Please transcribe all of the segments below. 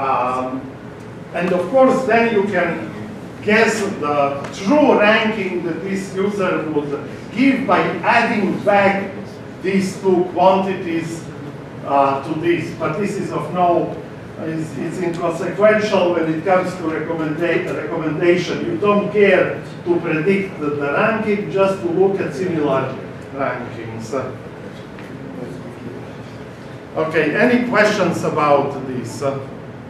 Um, and of course, then you can guess the true ranking that this user would give by adding back these two quantities uh, to this. But this is of no, it's, inconsequential when it comes to recommenda recommendation. You don't care to predict the, the ranking, just to look at similar rankings. Okay, any questions about this?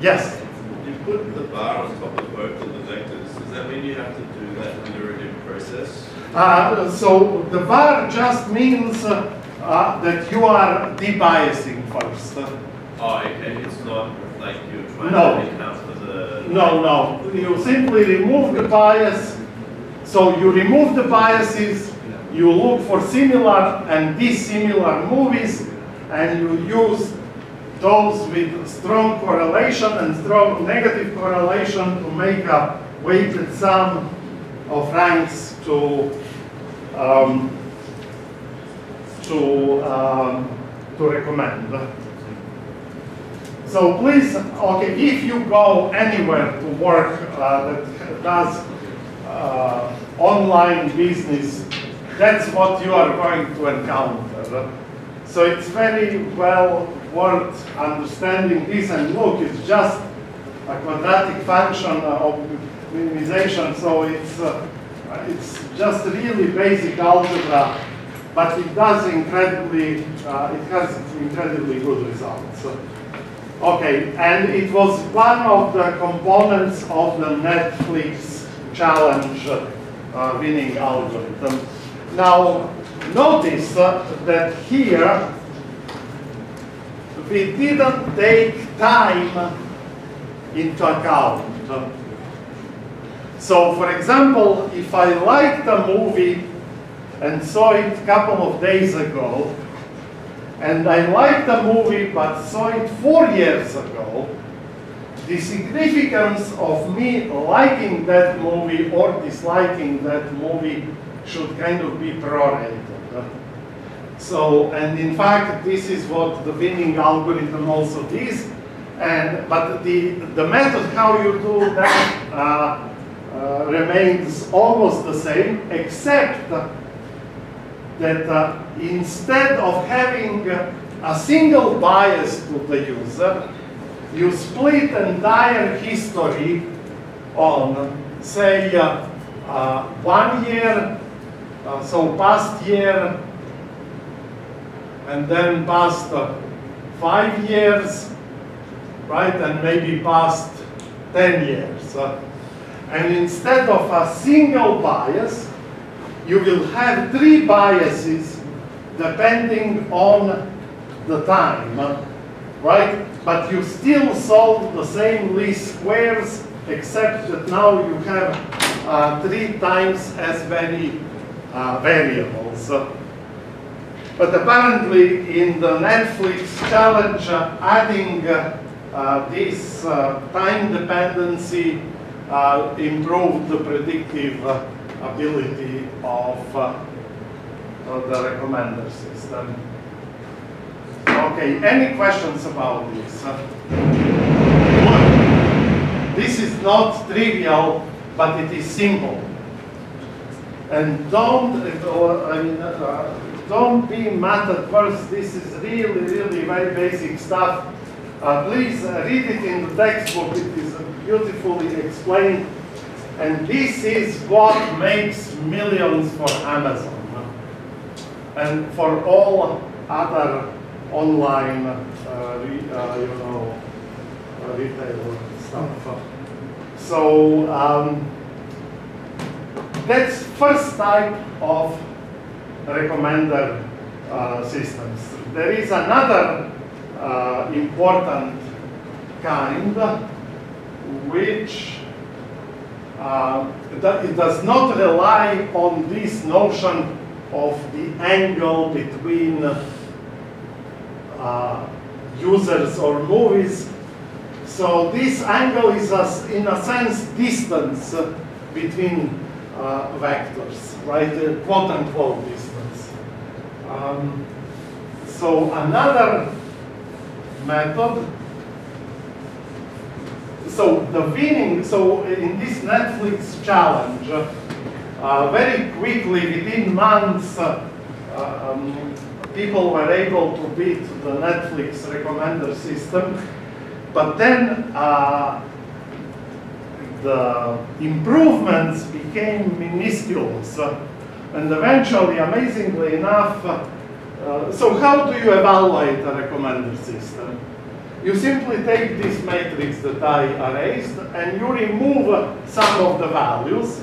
Yes? You put the bar on top of both of the vectors. Does that mean you have to do that iterative process? Uh, so the bar just means uh, uh, that you are debiasing first. Oh, okay. It's not like you're trying No. to account for the. No, no. You simply remove the bias. So you remove the biases, you look for similar and dissimilar movies, and you use those with strong correlation and strong negative correlation to make a weighted sum of ranks to um, to um, to recommend. So please, okay, if you go anywhere to work uh, that does uh, online business, that's what you are going to encounter. So it's very well worth understanding this and look, it's just a quadratic function of minimization, so it's, uh, it's just really basic algebra, but it does incredibly, uh, it has incredibly good results. Okay, and it was one of the components of the Netflix challenge uh, winning algorithm. Now, notice that here we didn't take time into account. So, for example, if I liked a movie and saw it a couple of days ago, and I liked the movie but saw it four years ago, the significance of me liking that movie or disliking that movie should kind of be prorated. So, and in fact, this is what the winning algorithm also is. And, but the, the method how you do that uh, uh, remains almost the same, except that uh, instead of having a single bias to the user, you split entire history on, say, uh, uh, one year, uh, so past year, and then past uh, five years, right, and maybe past 10 years. Uh, and instead of a single bias, you will have three biases depending on the time, right? But you still solve the same least squares, except that now you have uh, three times as many uh, variables. But apparently in the Netflix challenge, uh, adding uh, uh, this time dependency improved the predictive ability of uh, the recommender system. Okay, any questions about this? This is not trivial, but it is simple. And don't, I mean, uh, don't be mad at first. This is really, really very basic stuff. Uh, please uh, read it in the textbook. It is beautifully explained. And this is what makes millions for Amazon and for all other online, uh, re, uh, you know, uh, retail stuff. So um, that's first type of recommender uh, systems. There is another uh, important kind which uh, it does not rely on this notion of the angle between uh, users or movies. So this angle is, in a sense, distance between uh, vectors, right? Uh, quote unquote distance. Um, so another method so the winning, so in this Netflix challenge, uh, very quickly, within months, uh, um, people were able to beat the Netflix recommender system. But then uh, the improvements became minuscule. And eventually, amazingly enough, uh, so how do you evaluate a recommender system? You simply take this matrix that I erased and you remove some of the values.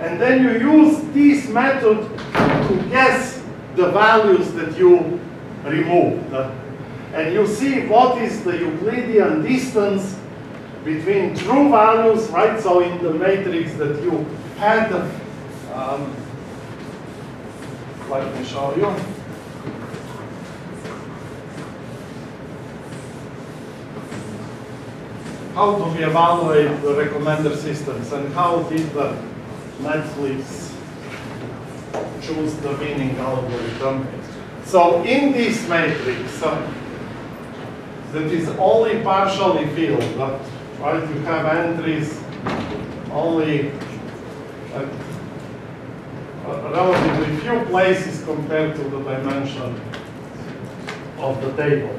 And then you use this method to guess the values that you removed. And you see what is the Euclidean distance between true values, right? So in the matrix that you had, um, me show you. How do we evaluate the recommender systems and how did the Netflix choose the winning algorithm? So in this matrix, uh, that is only partially filled, but right? You have entries only at relatively few places compared to the dimension of the table.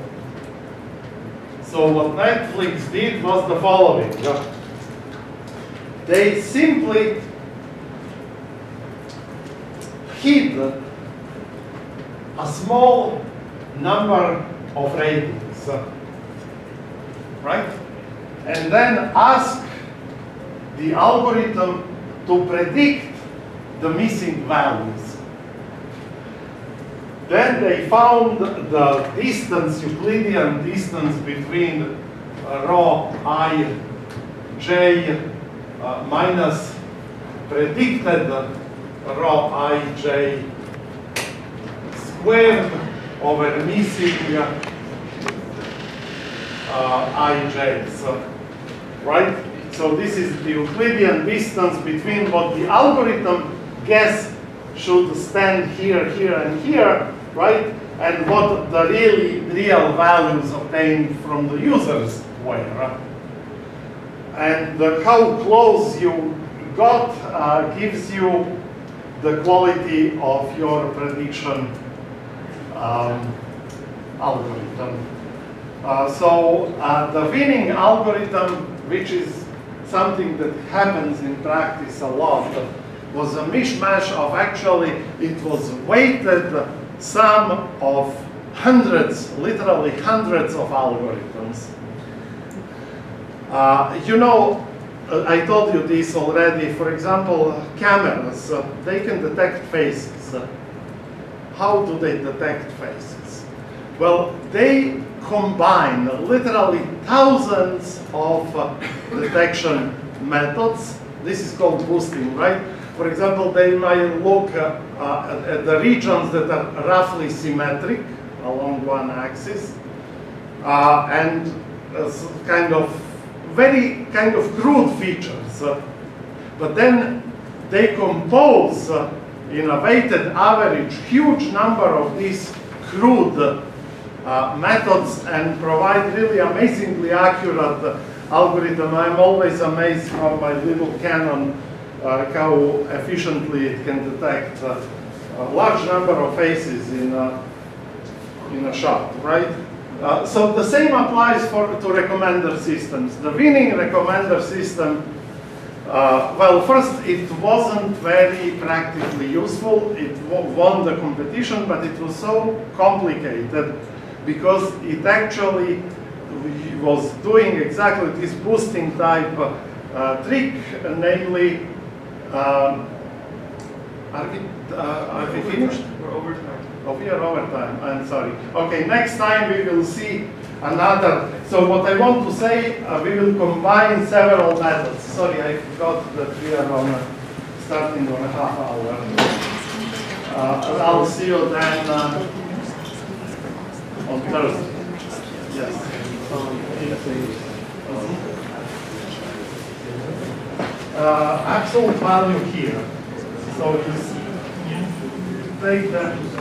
So what Netflix did was the following. They simply hid a small number of ratings, right? And then ask the algorithm to predict the missing values. Then they found the distance, Euclidean distance between row i, j uh, minus predicted row i, j squared over missing uh, ij's, right? So this is the Euclidean distance between what the algorithm guess should stand here, here, and here, right? And what the really real values obtained from the users were. And the, how close you got uh, gives you the quality of your prediction um, algorithm. Uh, so uh, the winning algorithm, which is something that happens in practice a lot, was a mishmash of actually, it was weighted sum of hundreds, literally hundreds of algorithms. Uh, you know, uh, I told you this already, for example, cameras, uh, they can detect faces. How do they detect faces? Well, they combine literally thousands of uh, detection methods. This is called boosting, right? For example, they might look uh, uh, at the regions that are roughly symmetric along one axis uh, and kind of very kind of crude features. but then they compose in a weighted average huge number of these crude uh, methods and provide really amazingly accurate uh, algorithm. I'm always amazed how my little Canon uh, how efficiently it can detect uh, a large number of faces in a, in a shot, right? Uh, so the same applies for to recommender systems. The winning recommender system, uh, well, first it wasn't very practically useful. It won the competition, but it was so complicated because it actually was doing exactly this boosting type uh, trick, namely um, are we, uh, are we finished? We're over time. Oh, we are over time. I'm sorry. Okay, next time we will see another. So what I want to say, uh, we will combine several methods. Sorry, I forgot that we are on a, starting on a half hour. Uh, I'll see you then uh, on Thursday. Yes. Uh, absolute value here. So you, you take that